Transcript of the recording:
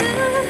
自。